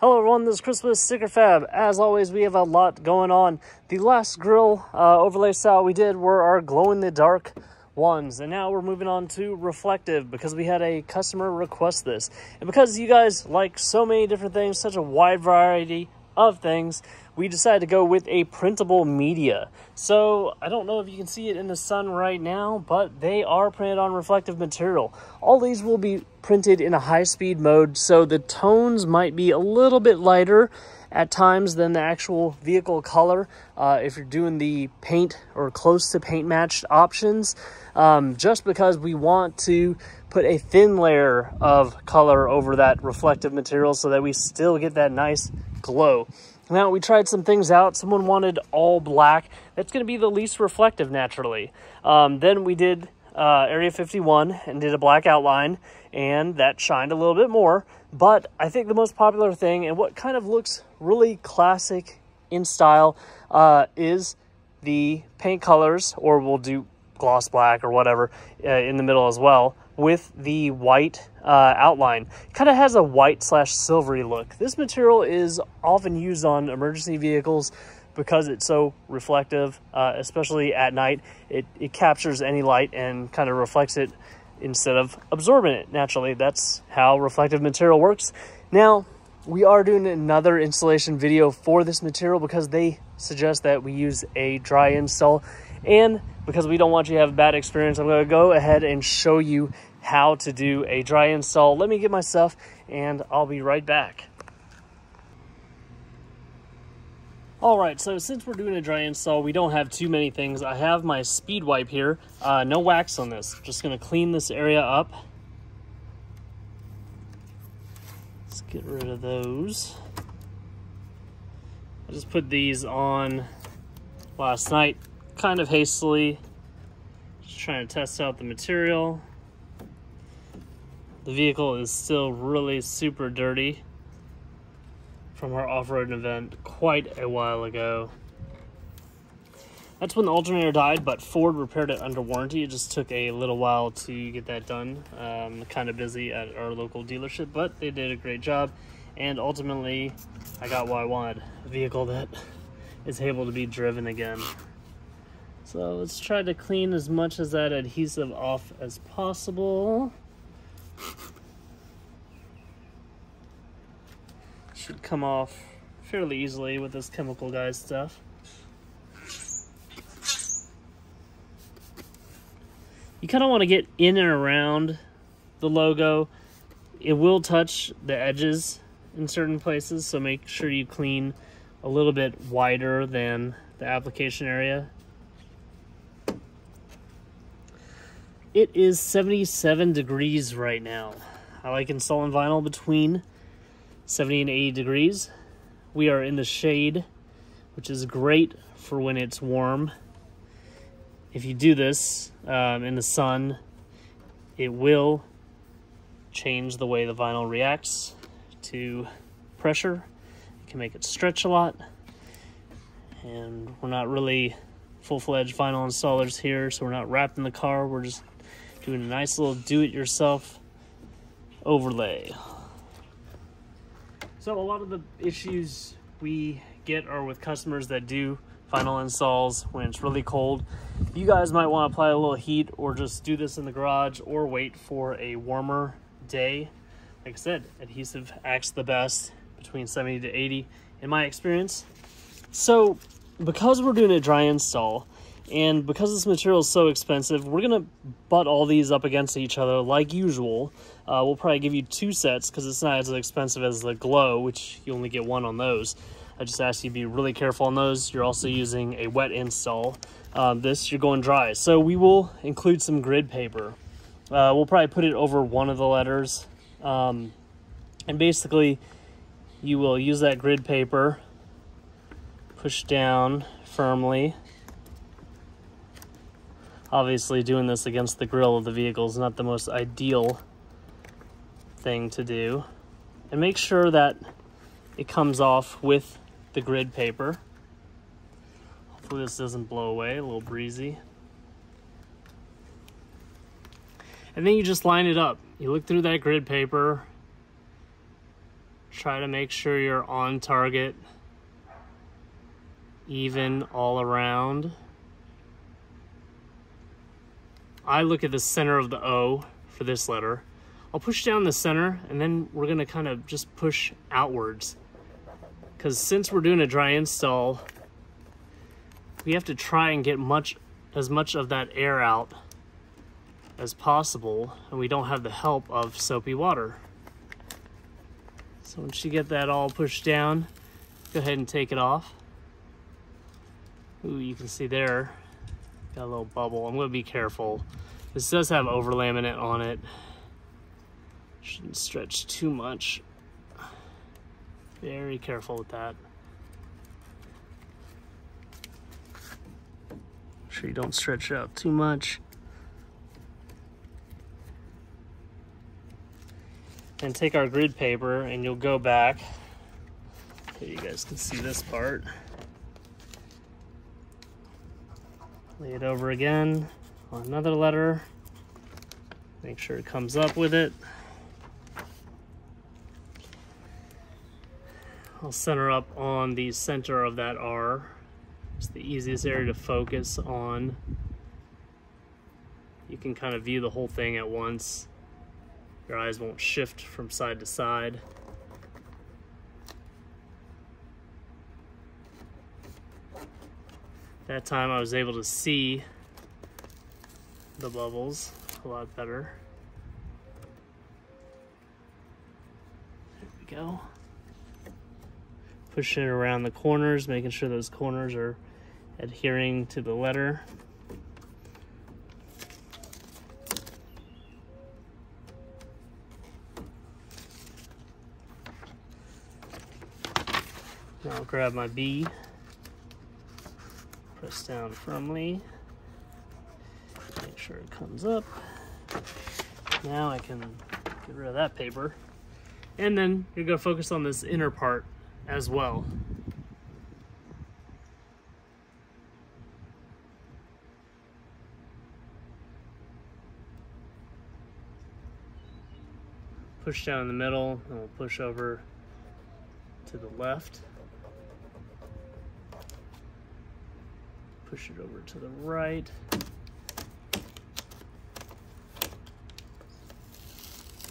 Hello everyone, this is Chris with Sticker Fab. As always, we have a lot going on. The last grill uh, overlay style we did were our glow-in-the-dark ones, and now we're moving on to reflective because we had a customer request this. And because you guys like so many different things, such a wide variety of things, we decided to go with a printable media. So I don't know if you can see it in the sun right now, but they are printed on reflective material. All these will be printed in a high speed mode, so the tones might be a little bit lighter at times than the actual vehicle color uh, if you're doing the paint or close to paint matched options um, just because we want to put a thin layer of color over that reflective material so that we still get that nice glow now, we tried some things out. Someone wanted all black. That's going to be the least reflective naturally. Um, then we did uh, Area 51 and did a black outline, and that shined a little bit more. But I think the most popular thing, and what kind of looks really classic in style, uh, is the paint colors, or we'll do gloss black or whatever uh, in the middle as well with the white uh, outline. kind of has a white slash silvery look. This material is often used on emergency vehicles because it's so reflective, uh, especially at night. It, it captures any light and kind of reflects it instead of absorbing it naturally. That's how reflective material works. Now, we are doing another installation video for this material because they suggest that we use a dry install and because we don't want you to have a bad experience, I'm going to go ahead and show you how to do a dry install. Let me get my stuff and I'll be right back. All right, so since we're doing a dry install, we don't have too many things. I have my speed wipe here. Uh, no wax on this. Just gonna clean this area up. Let's get rid of those. I just put these on last night kind of hastily. Just trying to test out the material. The vehicle is still really super dirty from our off-road event quite a while ago. That's when the alternator died, but Ford repaired it under warranty. It just took a little while to get that done. Um, kind of busy at our local dealership, but they did a great job. And ultimately, I got what I wanted. A vehicle that is able to be driven again. So let's try to clean as much of that adhesive off as possible. Should come off fairly easily with this chemical guys stuff. You kind of want to get in and around the logo. It will touch the edges in certain places, so make sure you clean a little bit wider than the application area It is 77 degrees right now. I like installing vinyl between 70 and 80 degrees. We are in the shade, which is great for when it's warm. If you do this um, in the sun, it will change the way the vinyl reacts to pressure. It can make it stretch a lot. And we're not really full-fledged vinyl installers here, so we're not wrapping the car. We're just doing a nice little do-it-yourself overlay. So a lot of the issues we get are with customers that do vinyl installs when it's really cold. You guys might want to apply a little heat or just do this in the garage or wait for a warmer day. Like I said, adhesive acts the best between 70 to 80 in my experience. So because we're doing a dry install, and because this material is so expensive, we're going to butt all these up against each other like usual. Uh, we'll probably give you two sets because it's not as expensive as the Glow, which you only get one on those. I just ask you to be really careful on those. You're also using a wet install. Um, this, you're going dry. So we will include some grid paper. Uh, we'll probably put it over one of the letters. Um, and basically, you will use that grid paper, push down firmly, Obviously doing this against the grill of the vehicle is not the most ideal thing to do. And make sure that it comes off with the grid paper. Hopefully this doesn't blow away, a little breezy. And then you just line it up. You look through that grid paper, Try to make sure you're on target, even all around. I look at the center of the O for this letter. I'll push down the center and then we're gonna kind of just push outwards. Because since we're doing a dry install, we have to try and get much as much of that air out as possible and we don't have the help of soapy water. So once you get that all pushed down, go ahead and take it off. Ooh, you can see there, got a little bubble. I'm gonna be careful. This does have over laminate on it. Shouldn't stretch too much. Very careful with that. Make sure you don't stretch it out too much. And take our grid paper and you'll go back. Okay, you guys can see this part. Lay it over again on another letter. Make sure it comes up with it. I'll center up on the center of that R. It's the easiest area to focus on. You can kind of view the whole thing at once. Your eyes won't shift from side to side. That time I was able to see the bubbles a lot better. There we go pushing it around the corners, making sure those corners are adhering to the letter. Now I'll grab my B, press down firmly, make sure it comes up. Now I can get rid of that paper. And then you're gonna focus on this inner part as well. Push down in the middle and we'll push over to the left. Push it over to the right.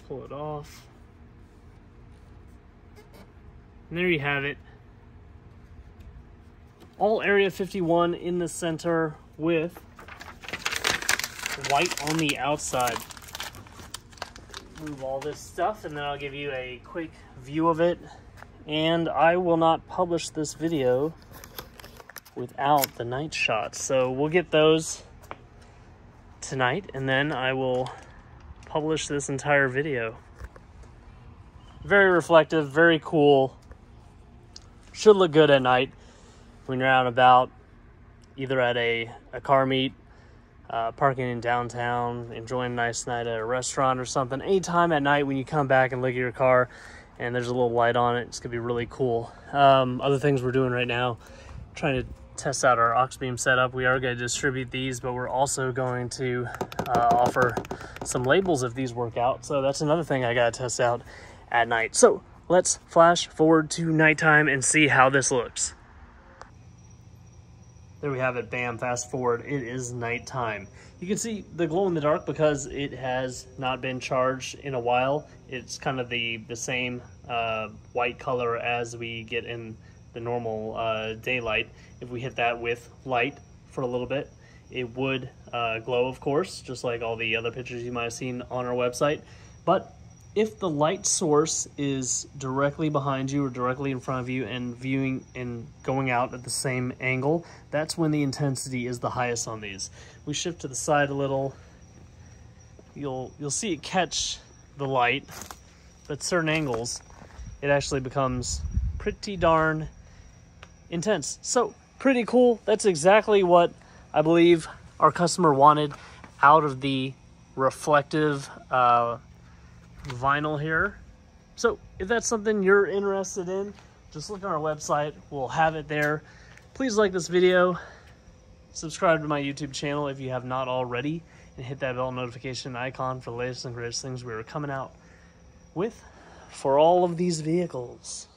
Pull it off. And there you have it. All Area 51 in the center with white on the outside. Move all this stuff and then I'll give you a quick view of it. And I will not publish this video without the night shots. So we'll get those tonight and then I will publish this entire video. Very reflective, very cool should look good at night when you're out about, either at a, a car meet, uh, parking in downtown, enjoying a nice night at a restaurant or something. Anytime at night when you come back and look at your car and there's a little light on it, it's gonna be really cool. Um, other things we're doing right now, trying to test out our aux beam setup. We are going to distribute these, but we're also going to uh, offer some labels if these work out. So that's another thing I got to test out at night. So let's flash forward to nighttime and see how this looks. There we have it, bam, fast forward, it is nighttime. You can see the glow in the dark because it has not been charged in a while. It's kind of the, the same uh, white color as we get in the normal uh, daylight. If we hit that with light for a little bit, it would uh, glow, of course, just like all the other pictures you might have seen on our website. But if the light source is directly behind you or directly in front of you and viewing and going out at the same angle, that's when the intensity is the highest on these. We shift to the side a little, you'll, you'll see it catch the light, but certain angles, it actually becomes pretty darn intense. So pretty cool. That's exactly what I believe our customer wanted out of the reflective uh, vinyl here. So if that's something you're interested in, just look on our website. We'll have it there. Please like this video. Subscribe to my YouTube channel if you have not already. And hit that bell notification icon for the latest and greatest things we are coming out with for all of these vehicles.